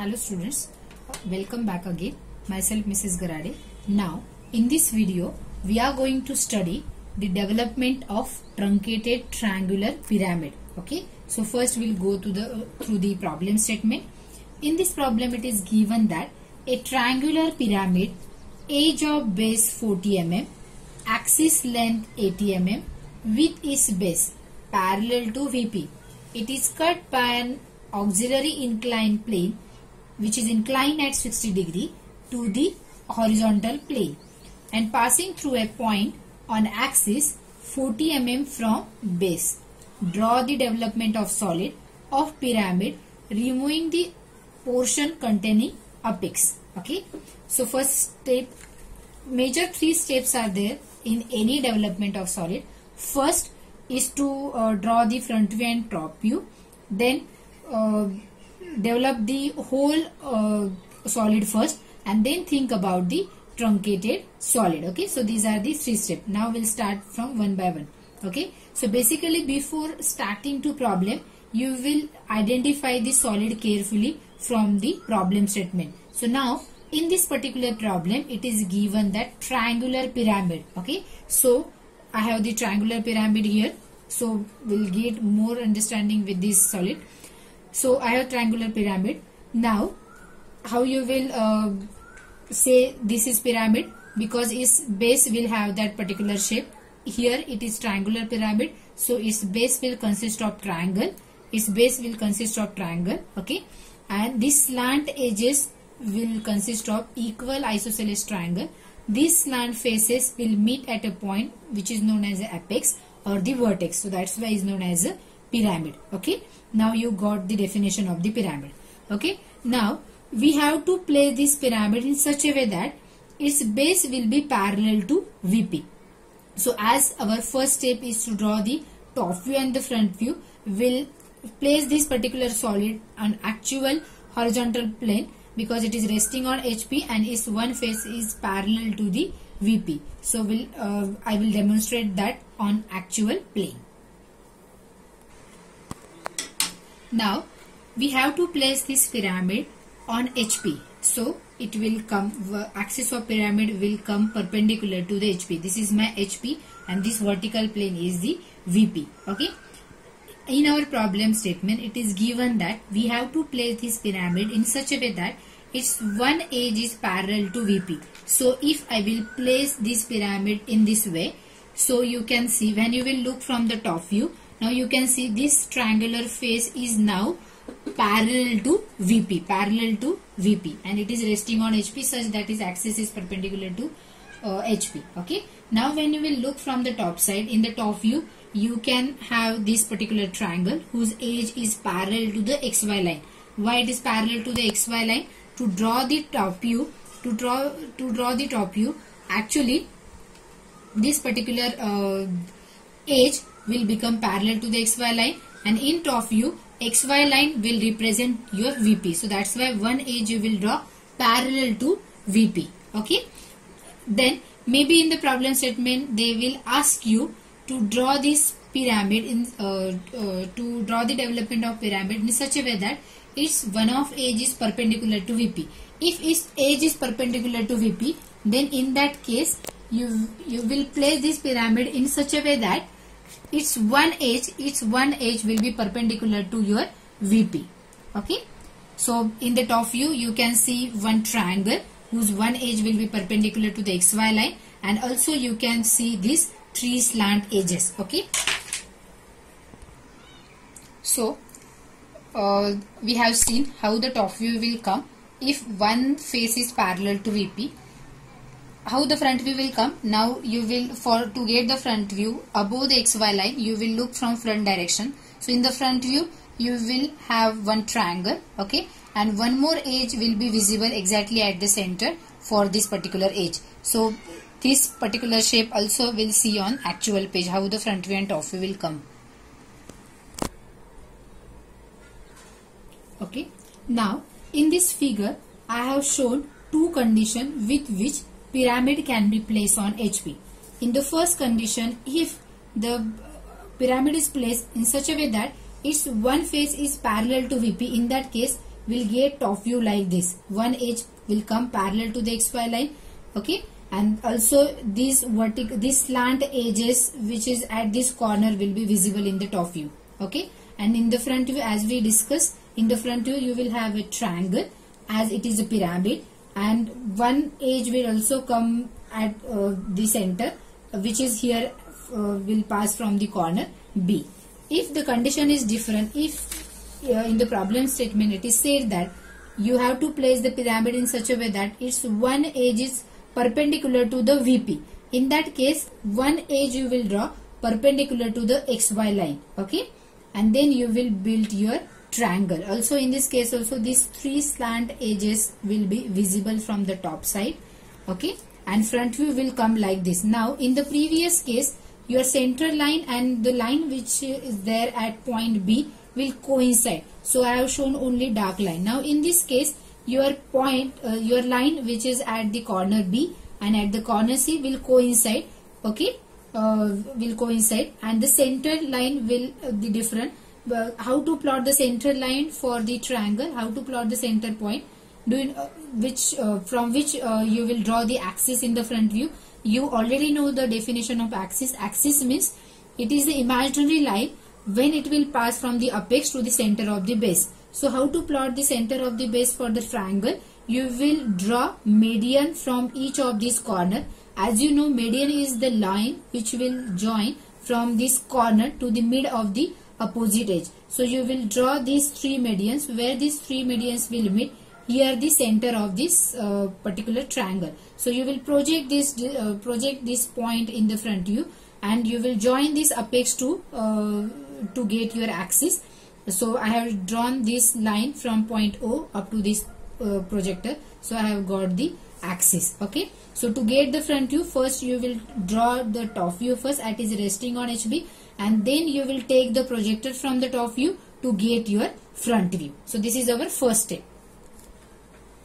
Hello students, welcome back again. Myself Mrs. Garade. Now in this video we are going to study the development of truncated triangular pyramid. Okay, so first we'll go to the through the problem statement. In this problem it is given that a triangular pyramid edge of base 40 mm, axis length 80 mm, with its base parallel to VP. It is cut by an auxiliary inclined plane which is inclined at 60 degree to the horizontal plane and passing through a point on axis 40 mm from base. Draw the development of solid of pyramid removing the portion containing apex. Okay. So first step, major three steps are there in any development of solid. First is to uh, draw the front view and top view. Then uh, develop the whole uh, solid first and then think about the truncated solid okay? So these are the three steps. Now we'll start from one by one okay? So basically before starting to problem you will identify the solid carefully from the problem statement. So now in this particular problem it is given that triangular pyramid okay? So i have the triangular pyramid here. So we'll get more understanding with this solid so I have triangular pyramid. Now how you will uh, say this is pyramid because its base will have that particular shape. Here it is triangular pyramid. So its base will consist of triangle. Its base will consist of triangle. Okay. And this slant edges will consist of equal isosceles triangle. These slant faces will meet at a point which is known as the apex or the vertex. So that's why is known as a pyramid. Okay? Now you got the definition of the pyramid okay? Now we have to place this pyramid in such a way that its base will be parallel to VP so as our first step is to draw the top view and the front view we'll place this particular solid on actual horizontal plane because it is resting on HP and its one face is parallel to the VP so we'll uh, I will demonstrate that on actual plane Now we have to place this pyramid on HP. So it will come, axis of pyramid will come perpendicular to the HP. This is my HP and this vertical plane is the VP. Okay. In our problem statement, it is given that we have to place this pyramid in such a way that its one edge is parallel to VP. So if I will place this pyramid in this way, so you can see when you will look from the top view, now you can see this triangular face is now parallel to VP, parallel to VP and it is resting on HP such that its axis is perpendicular to uh, HP. Okay. Now when you will look from the top side, in the top view, you can have this particular triangle whose edge is parallel to the XY line. Why it is parallel to the XY line? To draw the top view, to draw, to draw the top view, actually this particular uh, edge will become parallel to the xy line and in top view xy line will represent your VP. So that's why one edge you will draw parallel to VP. Okay. Then maybe in the problem statement they will ask you to draw this pyramid in uh, uh, to draw the development of pyramid in such a way that its one of edge is perpendicular to VP. If its edge is perpendicular to VP then in that case you you will place this pyramid in such a way that its one edge its one edge will be perpendicular to your VP okay? So in the top view you can see one triangle whose one edge will be perpendicular to the XY line and also you can see these three slant edges. Okay? So uh, we have seen how the top view will come if one face is parallel to VP how the front view will come. Now you will for to get the front view above the xy line you will look from front direction. So in the front view you will have one triangle okay? And one more edge will be visible exactly at the center for this particular edge. So this particular shape also will see on actual page how the front view and top view will come. Okay? Now in this figure I have shown two condition with which pyramid can be placed on HP. In the first condition, if the pyramid is placed in such a way that its one face is parallel to VP, in that case, will get top view like this. One edge will come parallel to the xy line okay? And also these vertical this slant edges which is at this corner will be visible in the top view okay? And in the front view as we discussed in the front view you will have a triangle as it is a pyramid and one edge will also come at uh, the center which is here uh, will pass from the corner B. If the condition is different, if uh, in the problem statement it is said that you have to place the pyramid in such a way that its one edge is perpendicular to the VP. In that case, one edge you will draw perpendicular to the XY line. Okay. And then you will build your triangle. Also in this case also these three slant edges will be visible from the top side. Okay. And front view will come like this. Now in the previous case your center line and the line which is there at point B will coincide. So I have shown only dark line. Now in this case your point, uh, your line which is at the corner B and at the corner C will coincide. Okay, uh, will coincide and the center line will uh, be different. How to plot the center line for the triangle? How to plot the center point? Doing uh, which uh, from which uh, you will draw the axis in the front view you already know the definition of axis. Axis means it is the imaginary line when it will pass from the apex to the center of the base. So how to plot the center of the base for the triangle? You will draw median from each of these corner. As you know median is the line which will join from this corner to the mid of the opposite edge. So you will draw these three medians. Where these three medians will meet? Here the center of this uh, particular triangle. So you will project this uh, project this point in the front view and you will join this apex to uh, to get your axis. So I have drawn this line from point O up to this uh, projector. So I have got the axis okay? So to get the front view first you will draw the top view first. That is resting on HP and then you will take the projector from the top view to get your front view so this is our first step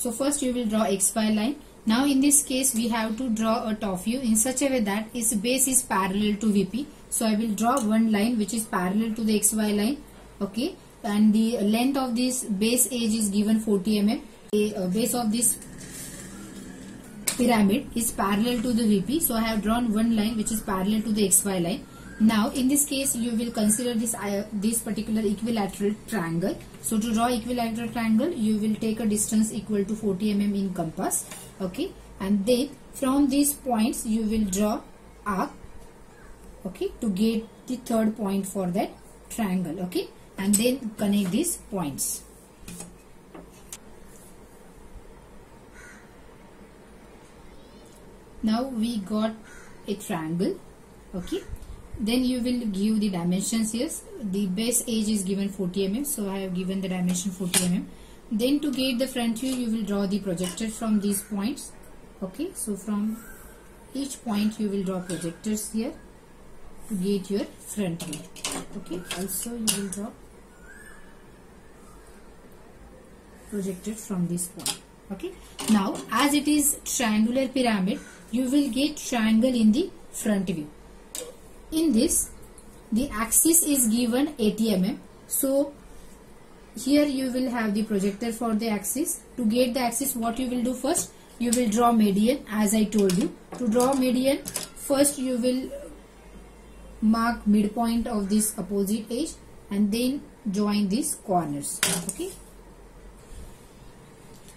so first you will draw xy line. Now in this case we have to draw a top view in such a way that its base is parallel to VP. So I will draw one line which is parallel to the xy line. Okay. And the length of this base edge is given 40 mm. The uh, base of this pyramid is parallel to the VP. So I have drawn one line which is parallel to the XY line. Now in this case you will consider this uh, this particular equilateral triangle. So to draw equilateral triangle you will take a distance equal to 40 mm in compass. Okay and then from these points you will draw arc okay to get the third point for that triangle okay and then connect these points. Now we got a triangle okay then you will give the dimensions here the base edge is given 40 mm so I have given the dimension 40 mm. Then to get the front view you will draw the projector from these points okay? So from each point you will draw projectors here to get your front view okay? Also you will draw projected from this point okay? Now as it is triangular pyramid you will get triangle in the front view in this the axis is given 80 mm so here you will have the projector for the axis. To get the axis what you will do first? You will draw median as I told you. To draw median first you will mark midpoint of this opposite edge and then join these corners. Okay?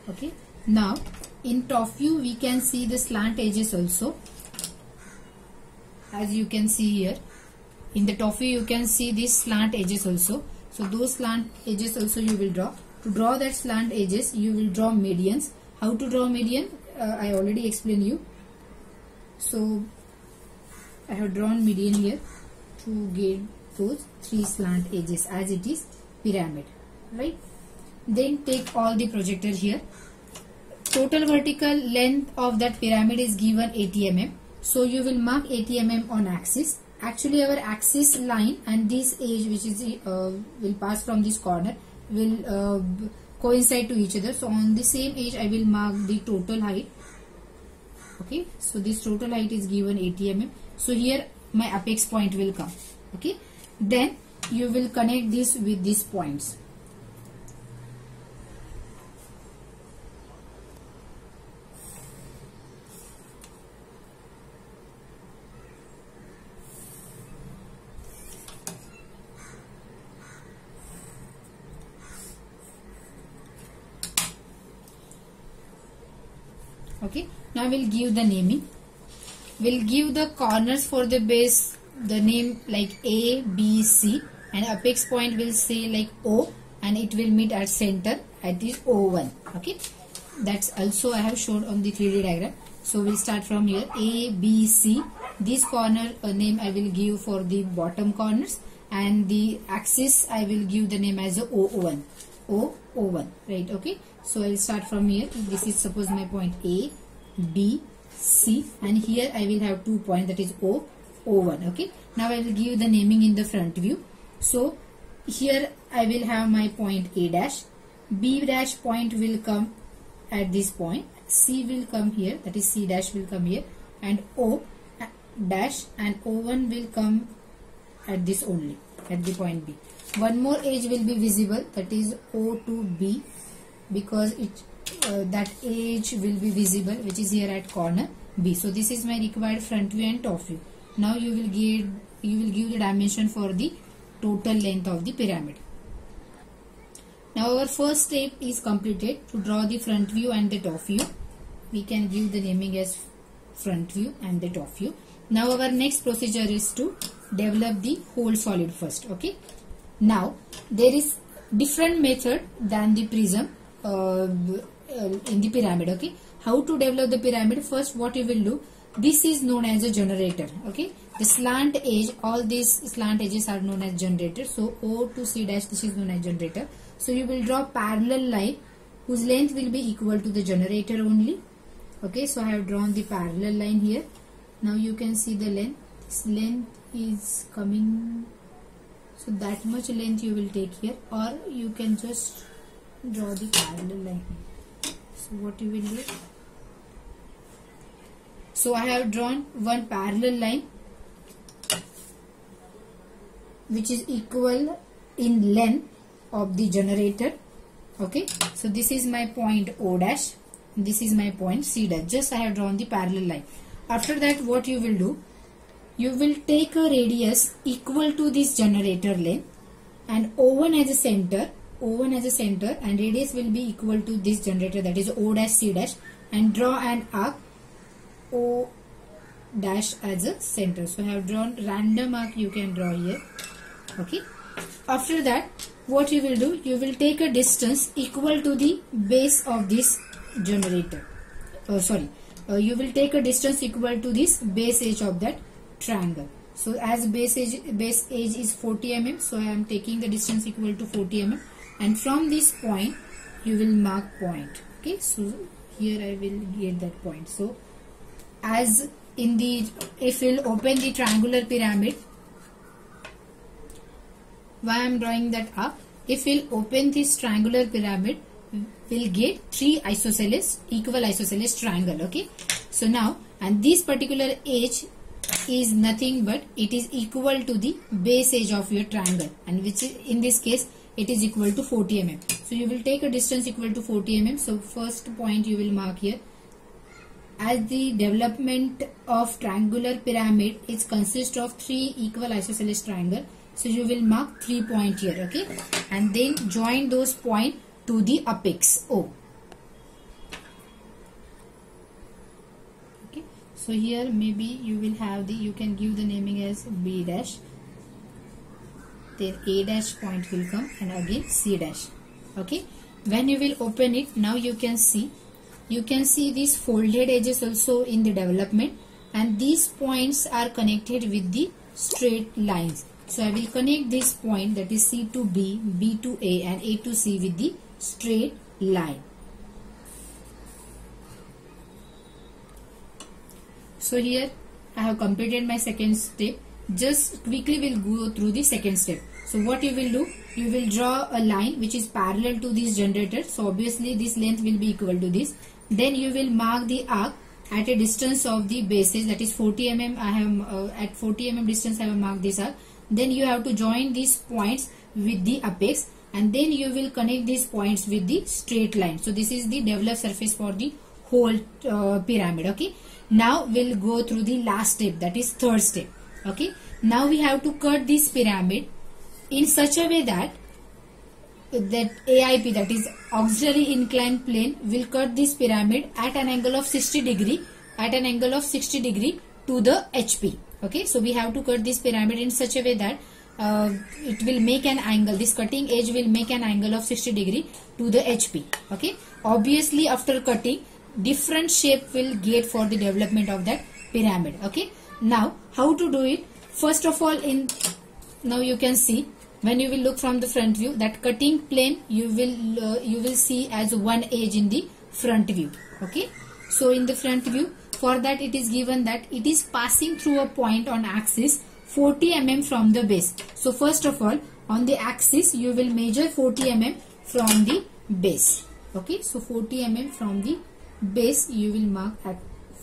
Okay? Now in top view we can see the slant edges also as you can see here. In the top view you can see these slant edges also. So those slant edges also you will draw. To draw that slant edges you will draw medians. How to draw median? Uh, I already explained you. So I have drawn median here to get those three slant edges as it is pyramid right? Then take all the projector here. Total vertical length of that pyramid is given 80 mm so you will mark 80 mm on axis. Actually our axis line and this edge which is uh, will pass from this corner will uh, coincide to each other. So on the same edge I will mark the total height. Okay. So this total height is given 80 mm. So here my apex point will come. Okay. Then you will connect this with these points. We'll give the naming. We'll give the corners for the base the name like a b c. And apex point will say like o. And it will meet at center. At this o1 okay? That's also i have shown on the 3d diagram. So we'll start from here. A b c. This corner uh, name i will give for the bottom corners. And the axis I will give the name as a O1 O O1 right? Okay? So I'll start from here. This is suppose my point A B C and here I will have two points that is O O1 okay? Now I will give the naming in the front view. So here I will have my point A dash. B dash point will come at this point. C will come here that is C dash will come here. And O dash and O1 will come at this only at the point B. One more edge will be visible that is O to B because it uh, that edge will be visible which is here at corner B. So this is my required front view and top view. Now you will give you will give the dimension for the total length of the pyramid. Now our first step is completed to draw the front view and the top view. We can give the naming as front view and the top view. Now our next procedure is to develop the whole solid first okay now there is different method than the prism uh, Um, in the pyramid okay? How to develop the pyramid? First what you will do this is known as a generator okay? The slant edge all these slant edges are known as generator. So o to c dash this is known as generator. So you will draw parallel line whose length will be equal to the generator only okay? So i have drawn the parallel line here. Now you can see the length. This length is coming. So that much length you will take here. Or you can just draw the parallel line so what you will do so I have drawn one parallel line which is equal in length of the generator. Okay? So this is my point O dash. This is my point C dash. Just I have drawn the parallel line. After that what you will do? You will take a radius equal to this generator length and O1 as a center O1 as a center and radius will be equal to this generator that is O dash C dash and draw an arc O dash as a center. So I have drawn random arc you can draw here. Okay. After that what you will do you will take a distance equal to the base of this generator. Oh sorry. Uh, you will take a distance equal to this base edge of that triangle. So as base edge, base edge is 40 mm, so I am taking the distance equal to 40 mm and from this point you will mark point. Okay, so here I will get that point. So as in the, if we'll open the triangular pyramid, why I am drawing that up? If we'll open this triangular pyramid, we'll get three isosceles, equal isosceles triangle. Okay, so now and this particular edge is nothing but it is equal to the base edge of your triangle and which is, in this case it is equal to 40 mm. So you will take a distance equal to 40 mm. So first point you will mark here. As the development of triangular pyramid is consist of three equal isosceles triangle. So you will mark three point here okay and then join those point to the apex O. Okay. So here maybe you will have the you can give the naming as b dash then a dash point will come and again c dash okay when you will open it now you can see you can see these folded edges also in the development and these points are connected with the straight lines so I will connect this point that is C to B, B to A and A to C with the straight line. So here I have completed my second step. Just quickly we'll go through the second step. So what you will do, you will draw a line which is parallel to this generator. So obviously this length will be equal to this. Then you will mark the arc at a distance of the bases that is 40 mm. I have uh, at 40 mm distance I have marked this arc. Then you have to join these points with the apex and then you will connect these points with the straight line. So this is the developed surface for the whole uh, pyramid. Okay now we'll go through the last step that is third step okay now we have to cut this pyramid in such a way that that AIP that is auxiliary inclined plane will cut this pyramid at an angle of 60 degree at an angle of 60 degree to the HP okay? So we have to cut this pyramid in such a way that uh, it will make an angle this cutting edge will make an angle of 60 degree to the HP okay? Obviously after cutting different shape will get for the development of that pyramid. Okay? Now how to do it? First of all in now you can see when you will look from the front view that cutting plane you will uh, you will see as one edge in the front view okay? So in the front view for that it is given that it is passing through a point on axis 40 mm from the base. So first of all on the axis you will measure 40 mm from the base okay? So 40 mm from the base you will mark at,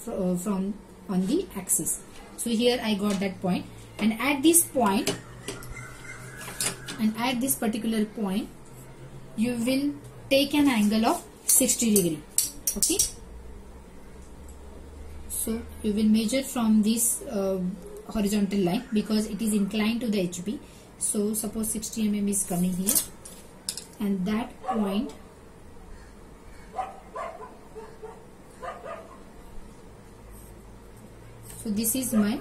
uh, from on the axis. So here I got that point. And at this point and at this particular point you will take an angle of 60 degree. Okay? So you will measure from this uh, horizontal line because it is inclined to the HP so suppose 60 mm is coming here. And that point so this is my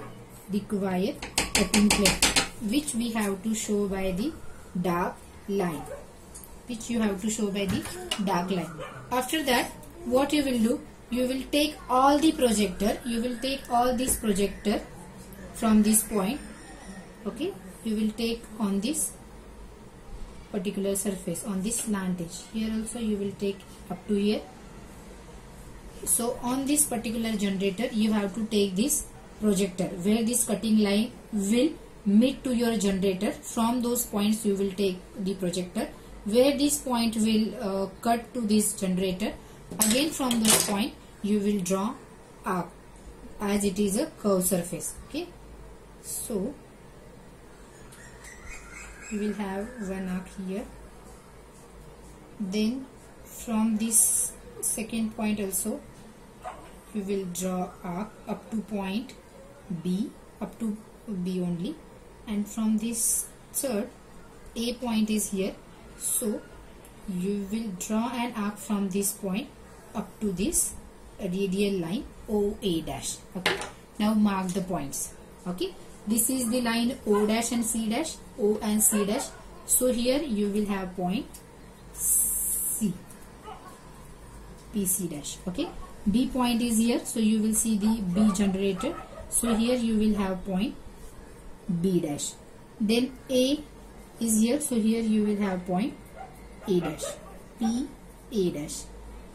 required cutting plane which we have to show by the dark line which you have to show by the dark line. After that what you will do you will take all the projector you will take all this projector from this point okay? You will take on this particular surface on this slant edge here also you will take up to here. So on this particular generator you have to take this projector where this cutting line will meet to your generator. From those points you will take the projector. Where this point will uh, cut to this generator again from this point you will draw up as it is a curved surface okay? So you will have one arc here. Then from this second point also you will draw arc up to point B up to B only and from this third A point is here. So you will draw an arc from this point up to this radial line OA dash okay? Now mark the points okay? This is the line O dash and C dash O and C dash. So here you will have point C PC dash okay? B point is here so you will see the B generator so here you will have point B dash. Then A is here. So here you will have point A dash. P A dash.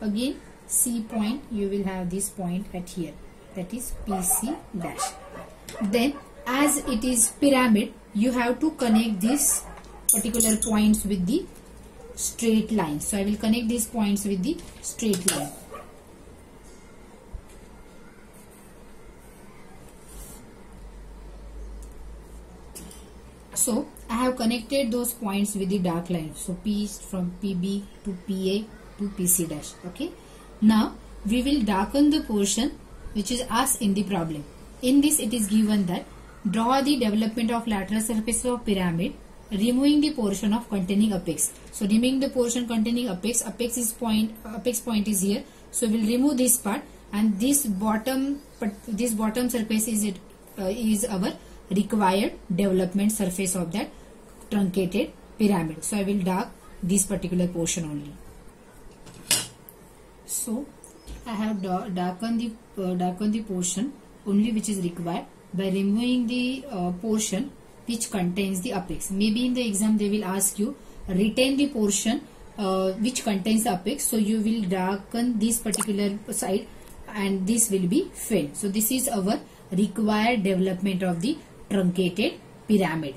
Again C point you will have this point at here. That is PC dash. Then as it is pyramid you have to connect these particular points with the straight line. So I will connect these points with the straight line. So I have connected those points with the dark line. So P is from PB to PA to PC dash. Okay. Now we will darken the portion which is asked in the problem. In this it is given that draw the development of lateral surface of pyramid removing the portion of containing apex. So removing the portion containing apex, apex is point, apex point is here. So we'll remove this part and this bottom, this bottom surface is it uh, is our required development surface of that truncated pyramid. So I will dark this particular portion only. So I have darkened the uh, darkened the portion only which is required by removing the uh, portion which contains the apex. Maybe in the exam they will ask you retain the portion uh, which contains the apex. So you will darken this particular side and this will be filled. So this is our required development of the truncated pyramid.